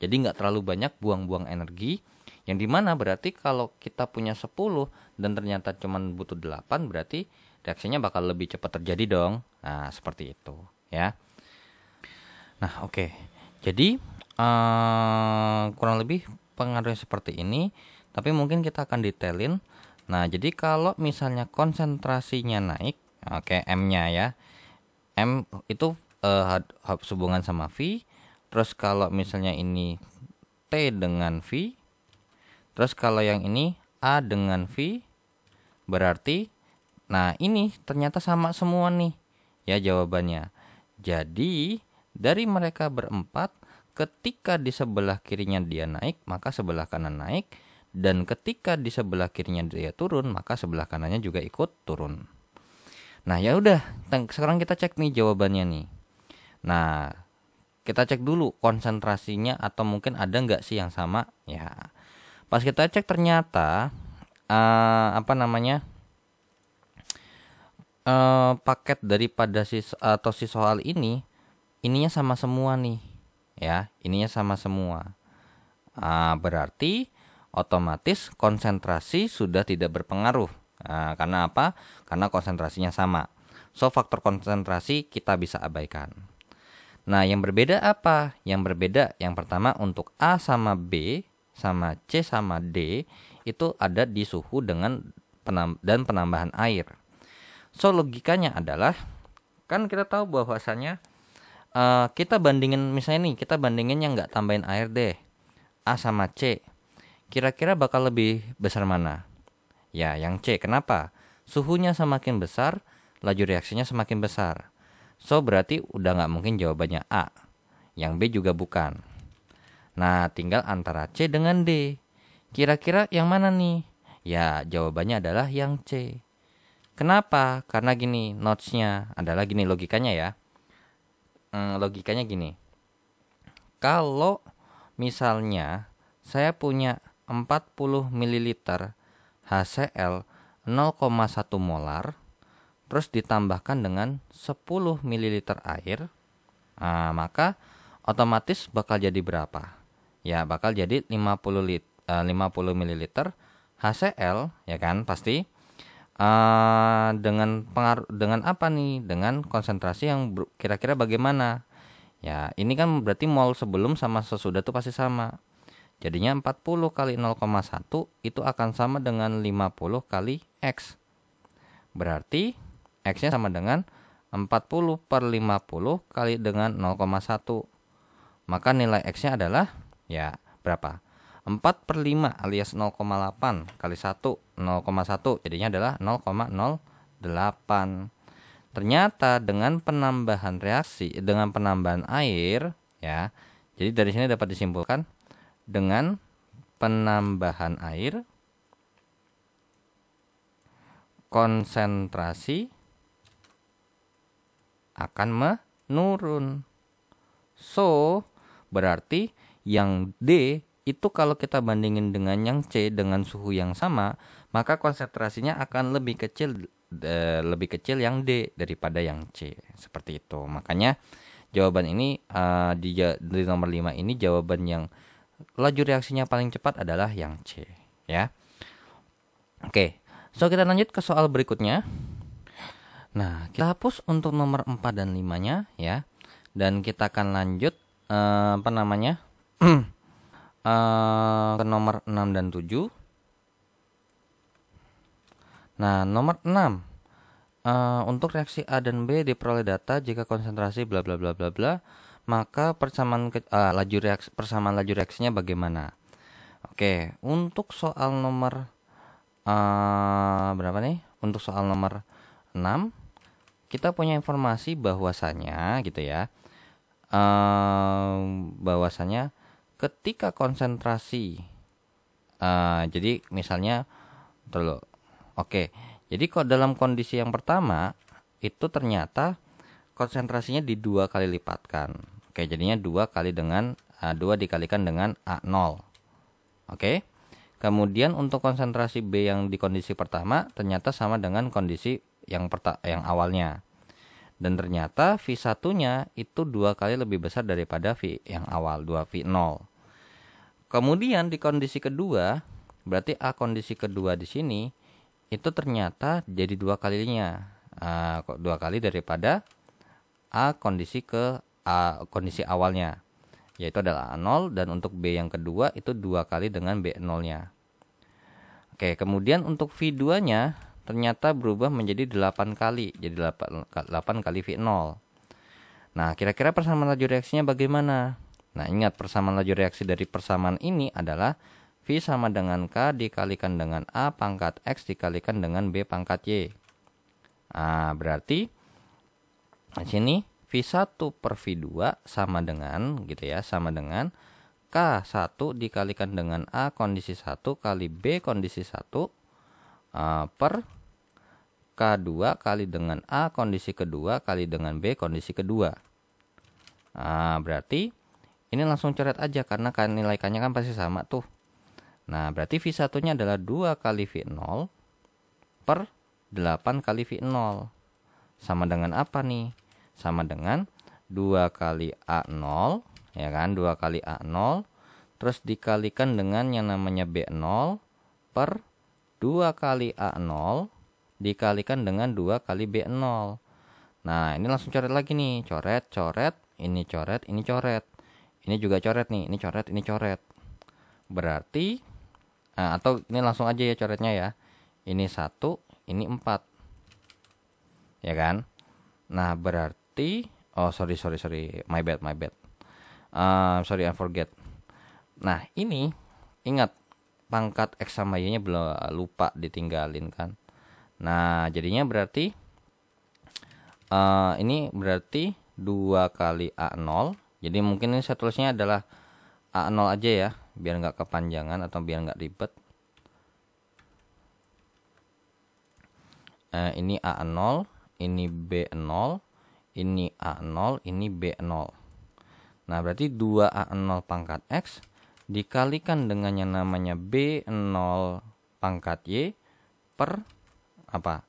Jadi nggak terlalu banyak buang-buang energi yang di mana berarti kalau kita punya 10 dan ternyata cuma butuh 8 berarti reaksinya bakal lebih cepat terjadi dong. Nah, seperti itu ya. Nah, oke. Okay. Jadi uh, kurang lebih pengaruhnya seperti ini tapi mungkin kita akan detailin. Nah jadi kalau misalnya konsentrasinya naik oke okay, M nya ya. M itu uh, hubungan sama V. Terus kalau misalnya ini T dengan V terus kalau yang ini A dengan V berarti nah ini ternyata sama semua nih ya jawabannya. Jadi dari mereka berempat ketika di sebelah kirinya dia naik, maka sebelah kanan naik dan ketika di sebelah kirinya dia turun, maka sebelah kanannya juga ikut turun. Nah, ya udah, sekarang kita cek nih jawabannya nih. Nah, kita cek dulu konsentrasinya atau mungkin ada nggak sih yang sama ya. Pas kita cek ternyata uh, apa namanya? Uh, paket daripada si atau si soal ini ininya sama semua nih ya. Ininya sama semua. Ah, berarti otomatis konsentrasi sudah tidak berpengaruh. Nah, karena apa? Karena konsentrasinya sama. So faktor konsentrasi kita bisa abaikan. Nah yang berbeda apa? Yang berbeda yang pertama untuk A sama B sama C sama D itu ada di suhu dengan penam dan penambahan air. So logikanya adalah kan kita tahu bahwasanya uh, kita bandingin misalnya nih kita bandingin yang nggak tambahin air deh. A sama C. Kira-kira bakal lebih besar mana? Ya yang C. Kenapa? Suhunya semakin besar laju reaksinya semakin besar. So berarti udah nggak mungkin jawabannya A. Yang B juga bukan. Nah tinggal antara C dengan D. Kira-kira yang mana nih? Ya jawabannya adalah yang C. Kenapa? Karena gini notesnya. Adalah gini logikanya ya hmm, logikanya gini. Kalau misalnya saya punya 40 ml HCl 0,1 molar terus ditambahkan dengan 10 ml air, nah, maka otomatis bakal jadi berapa? Ya, bakal jadi 50 lit, uh, 50 ml HCl ya kan pasti uh, dengan pengaruh dengan apa nih? Dengan konsentrasi yang kira-kira bagaimana? Ya, ini kan berarti mol sebelum sama sesudah tuh pasti sama. Jadinya 40 kali 0,1 itu akan sama dengan 50 kali X. Berarti X-nya sama dengan 40 per 50 kali dengan 0,1. Maka nilai X-nya adalah ya berapa? 4 per 5 alias 0,8 kali 1 0,1 jadinya adalah 0,08 ternyata dengan penambahan reaksi dengan penambahan air ya jadi dari sini dapat disimpulkan dengan penambahan air konsentrasi akan menurun. So berarti yang D itu kalau kita bandingin dengan yang C dengan suhu yang sama, maka konsentrasinya akan lebih kecil lebih kecil yang D daripada yang C. Seperti itu. Makanya jawaban ini uh, di, nomor 5 ini jawaban yang laju reaksinya paling cepat adalah yang C, ya. Oke. So kita lanjut ke soal berikutnya. Nah, kita hapus untuk nomor 4 dan 5-nya ya. Dan kita akan lanjut uh, apa namanya? (clears throat) uh, ke nomor 6 dan 7. Nah, nomor 6. Uh, eh, untuk reaksi A dan B diperoleh data jika konsentrasi bla bla bla bla bla, maka persamaan ke, uh, laju reaksi persamaan laju reaksinya bagaimana? Oke, untuk soal nomor uh, berapa nih? Untuk soal nomor 6 kita punya informasi bahwasanya gitu ya. Uh, bahwasanya ketika konsentrasi uh, jadi misalnya dulu oke jadi kok dalam kondisi yang pertama itu ternyata konsentrasinya di dua kali lipatkan. Oke jadinya dua kali dengan uh, dua dikalikan dengan a 0 oke kemudian untuk konsentrasi b yang di kondisi pertama ternyata sama dengan kondisi yang perta yang awalnya. Dan ternyata V1 nya itu dua kali lebih besar daripada V yang awal 2 V0 Kemudian di kondisi kedua, berarti A kondisi kedua di sini itu ternyata jadi dua kalinya, uh, dua kali daripada A kondisi ke A kondisi awalnya, yaitu adalah A0 dan untuk B yang kedua itu dua kali dengan B0-nya. Oke, kemudian untuk V2-nya ternyata berubah menjadi 8 kali, jadi 8, 8 kali V0. Nah, kira-kira persamaan laju reaksinya bagaimana? Nah, ingat persamaan laju reaksi dari persamaan ini adalah V sama dengan K dikalikan dengan A pangkat X dikalikan dengan B pangkat Y. Nah, berarti di sini V1 per V2 sama dengan gitu ya, sama dengan K1 dikalikan dengan A kondisi 1 kali B kondisi 1 uh, ah, per K2 kali dengan A kondisi kedua kali dengan B kondisi kedua. Nah, berarti ini langsung coret aja karena kan nilai K-nya kan pasti sama tuh. Nah, berarti V1 nya adalah 2 kali V0 per 8 kali V0. Sama dengan apa nih? Sama dengan 2 kali A0, ya kan? 2 kali A0 terus dikalikan dengan yang namanya B0 per 2 kali A0 dikalikan dengan 2 kali B0. Nah, ini langsung coret lagi nih. Coret, coret, ini coret, ini coret ini juga coret nih ini coret ini coret. Berarti nah, atau ini langsung aja ya coretnya ya. Ini satu ini empat. Ya kan? Nah berarti oh sorry sorry sorry. My bad my bad. Uh, sorry I forget. Nah ini ingat pangkat x sama y nya belum lupa ditinggalin kan? Nah jadinya berarti uh, ini berarti dua kali a0 jadi mungkin ini saya tulisnya adalah A0 aja ya biar nggak kepanjangan atau biar nggak ribet. Eh, ini A0 ini B0 ini A0 ini B0 nah berarti 2A0 pangkat X dikalikan dengan yang namanya B0 pangkat Y per apa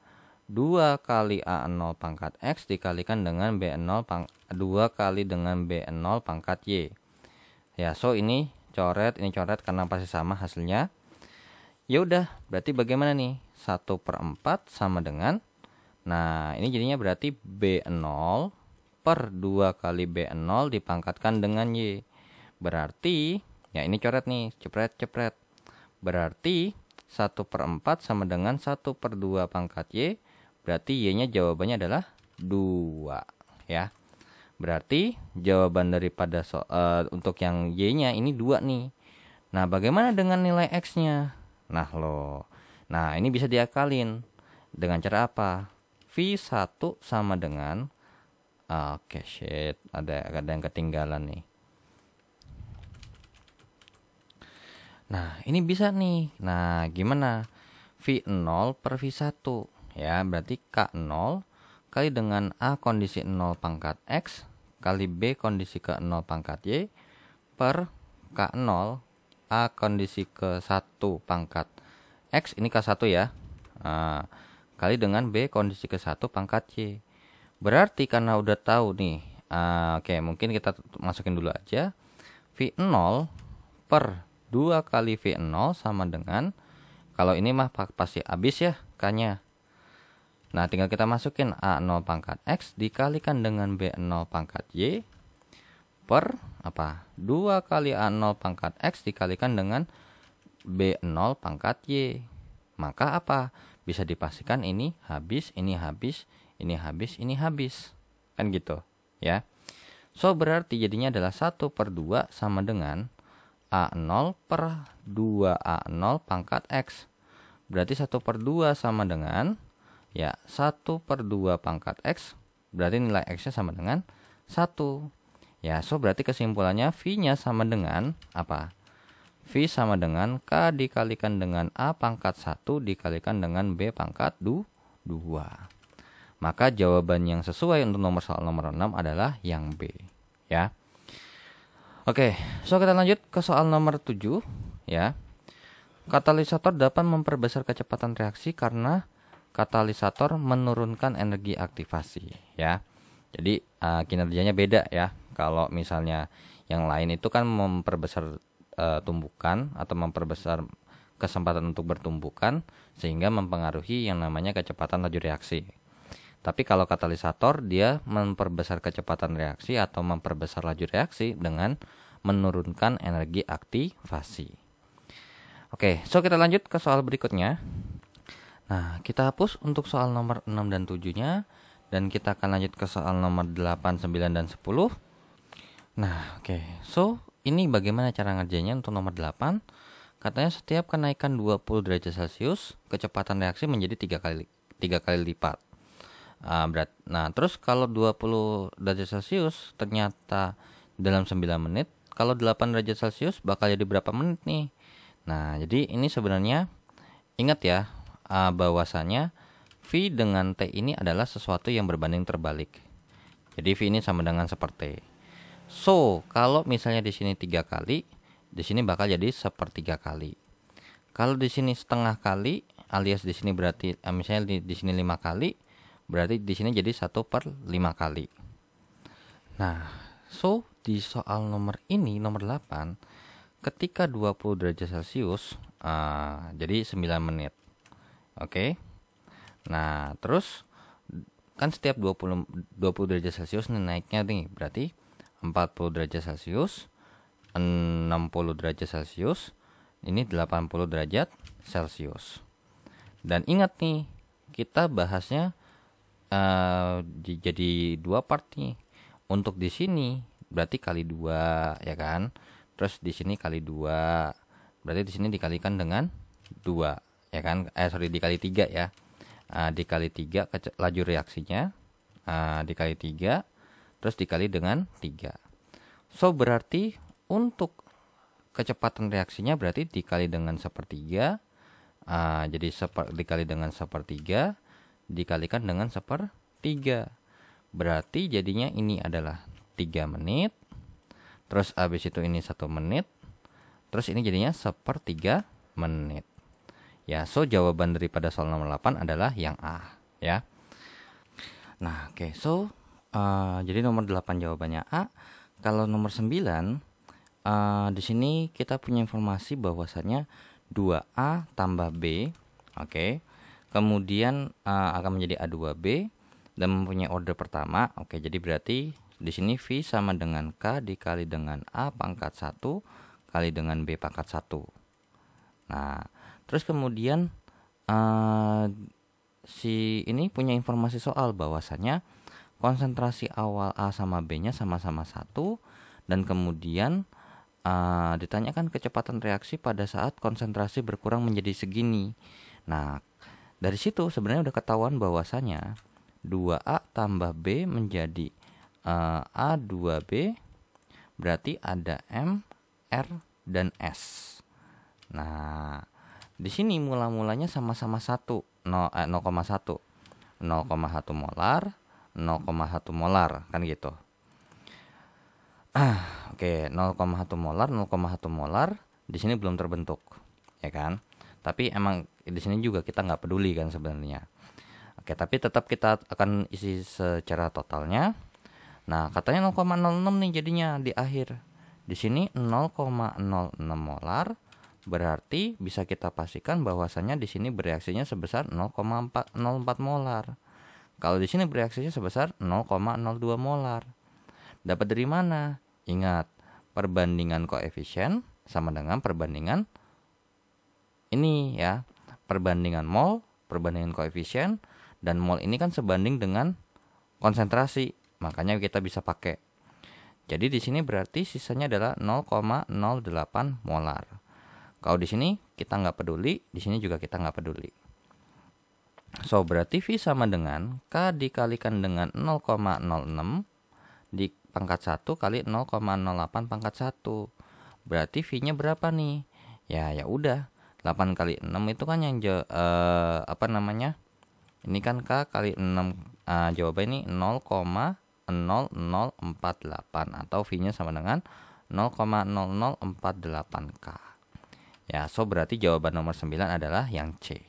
2 kali A0 pangkat X dikalikan dengan B0 pang 2 kali dengan B0 pangkat Y. Ya, so ini coret, ini coret karena pasti sama hasilnya. Ya udah, berarti bagaimana nih? 1 per 4 sama dengan Nah, ini jadinya berarti B0 per 2 kali B0 dipangkatkan dengan Y. Berarti, ya ini coret nih, cepret-cepret. Berarti 1 per 4 sama dengan 1 per 2 pangkat Y. Berarti Y-nya jawabannya adalah 2. Ya. Berarti jawaban daripada so, uh, untuk yang Y-nya ini 2 nih. Nah, bagaimana dengan nilai X-nya? Nah, loh. Nah, ini bisa diakalin. Dengan cara apa? V1 sama dengan Oke, shit. Ada ada yang ketinggalan nih. Nah, ini bisa nih. Nah, gimana? V0 per V1 ya, berarti K0 kali dengan A kondisi 0 pangkat X kali B kondisi ke 0 pangkat Y per K0 A kondisi ke 1 pangkat X ini K1 ya. Nah, kali dengan B kondisi ke 1 pangkat Y. Berarti karena udah tahu nih, uh, oke okay, mungkin kita masukin dulu aja. V0 per 2 kali V0 sama dengan, kalau ini mah pasti habis ya K-nya. Nah tinggal kita masukin A0 pangkat X dikalikan dengan B0 pangkat Y per apa 2 kali A0 pangkat X dikalikan dengan B0 pangkat Y. Maka apa? bisa dipastikan ini habis, ini habis, ini habis, ini habis. Kan gitu, ya. So, berarti jadinya adalah 1 per 2 sama dengan A0 per 2A0 pangkat X. Berarti 1 per 2 sama dengan, ya, 1 per 2 pangkat X. Berarti nilai X-nya sama dengan 1. Ya, so berarti kesimpulannya V-nya sama dengan apa? V sama dengan K dikalikan dengan A pangkat 1 dikalikan dengan B pangkat 2. Maka jawaban yang sesuai untuk nomor soal nomor 6 adalah yang B. Ya. Oke, so kita lanjut ke soal nomor 7 ya. Katalisator dapat memperbesar kecepatan reaksi karena katalisator menurunkan energi aktivasi ya. Jadi uh, kinerjanya beda ya. Kalau misalnya yang lain itu kan memperbesar uh, tumbukan atau memperbesar kesempatan untuk bertumbukan sehingga mempengaruhi yang namanya kecepatan laju reaksi. Tapi kalau katalisator dia memperbesar kecepatan reaksi atau memperbesar laju reaksi dengan menurunkan energi aktivasi. Oke, so kita lanjut ke soal berikutnya. Nah, kita hapus untuk soal nomor 6 dan 7-nya dan kita akan lanjut ke soal nomor 8, 9 dan 10. Nah, oke. Okay. So, ini bagaimana cara ngerjainnya untuk nomor 8? Katanya setiap kenaikan 20 derajat Celcius, kecepatan reaksi menjadi tiga kali tiga kali lipat. Uh, berat. Nah, terus kalau 20 derajat Celcius ternyata dalam 9 menit, kalau 8 derajat Celcius bakal jadi berapa menit nih? Nah, jadi ini sebenarnya ingat ya uh, bahwasanya V dengan T ini adalah sesuatu yang berbanding terbalik. Jadi V ini sama dengan seperti So, kalau misalnya di sini tiga kali, di sini bakal jadi sepertiga kali. Kalau di sini setengah kali, alias di sini berarti eh, misalnya di, di sini lima kali, berarti di sini jadi satu per lima kali. Nah, so di soal nomor ini nomor 8 ketika 20 derajat Celcius uh, jadi 9 menit. Oke. Nah, terus kan setiap 20 20 derajat Celcius naiknya nih, berarti 40 derajat Celcius 60 derajat Celcius ini 80 derajat Celcius. Dan ingat nih kita bahasnya uh, jadi dua part nih. Untuk di sini berarti kali dua ya kan? Terus di sini kali dua berarti di sini dikalikan dengan dua ya kan eh sorry dikali tiga ya uh, dikali tiga laju reaksinya uh, dikali tiga terus dikali dengan 3. So berarti untuk kecepatan reaksinya berarti dikali dengan sepertiga. Uh, jadi seper, dikali dengan sepertiga dikalikan dengan sepertiga. Berarti jadinya ini adalah 3 menit. Terus habis itu ini satu menit. Terus ini jadinya sepertiga menit. Ya, so jawaban daripada soal nomor 8 adalah yang A. ya. Nah, oke. Okay. So, uh, jadi nomor 8 jawabannya A. Kalau nomor 9 uh, di sini kita punya informasi bahwasanya 2A tambah B, oke. Okay. Kemudian uh, akan menjadi A2B dan mempunyai order pertama. Oke, okay, jadi berarti di sini V sama dengan K dikali dengan A pangkat 1 kali dengan B pangkat 1. Nah, terus kemudian uh, si ini punya informasi soal bahwasanya konsentrasi awal A sama B-nya sama-sama satu dan kemudian uh, ditanyakan kecepatan reaksi pada saat konsentrasi berkurang menjadi segini. Nah, dari situ sebenarnya udah ketahuan bahwasanya 2A tambah B menjadi uh, A2B berarti ada M R dan S. Nah, di sini mula-mulanya sama-sama 1, no, eh, 0,1. 0,1 molar, 0,1 molar, kan gitu. Ah, oke, okay, 0,1 molar, 0,1 molar di sini belum terbentuk, ya kan? Tapi emang di sini juga kita nggak peduli kan sebenarnya. Oke, tapi tetap kita akan isi secara totalnya. Nah, katanya 0,06 nih jadinya di akhir. Di sini 0,06 molar berarti bisa kita pastikan bahwasanya di sini bereaksinya sebesar 0,04 molar. Kalau di sini bereaksinya sebesar 0,02 molar. Dapat dari mana? Ingat, perbandingan koefisien sama dengan perbandingan ini ya. Perbandingan mol, perbandingan koefisien dan mol ini kan sebanding dengan konsentrasi. Makanya kita bisa pakai jadi di sini berarti sisanya adalah 0,08 molar. Kalau di sini kita nggak peduli, di sini juga kita nggak peduli. So, berarti V sama dengan K dikalikan dengan 0,06 di pangkat 1 kali 0,08 pangkat 1. Berarti V-nya berapa nih? Ya, ya udah. 8 kali 6 itu kan yang uh, apa namanya? Ini kan K kali 6 uh, eh, jawaban ini 0, 0048 atau V-nya sama dengan 0,0048K. Ya, so berarti jawaban nomor 9 adalah yang C.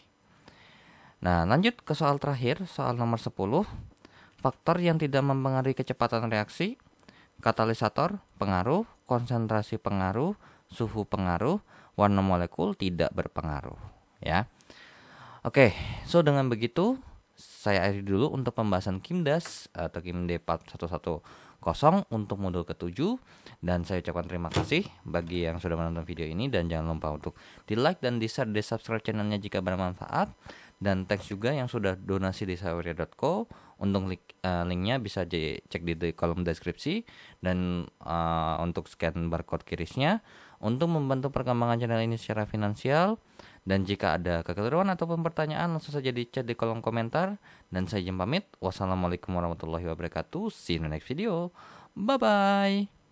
Nah, lanjut ke soal terakhir, soal nomor 10. Faktor yang tidak mempengaruhi kecepatan reaksi, katalisator, pengaruh, konsentrasi pengaruh, suhu pengaruh, warna molekul tidak berpengaruh, ya. Oke, so dengan begitu saya akhiri dulu untuk pembahasan KIMDAS atau KIMD 4110 untuk modul ke-7 dan saya ucapkan terima kasih bagi yang sudah menonton video ini. Dan jangan lupa untuk di like dan di share di subscribe channelnya jika bermanfaat. Dan thanks juga yang sudah donasi di saweria.co untuk link, uh, linknya bisa cek di, di kolom deskripsi. Dan uh, untuk scan barcode kirisnya. Untuk membantu perkembangan channel ini secara finansial dan jika ada kekeliruan ataupun pertanyaan langsung saja di chat di kolom komentar. Dan saya Jem pamit. Wassalamualaikum warahmatullahi wabarakatuh. See you in the next video. Bye-bye.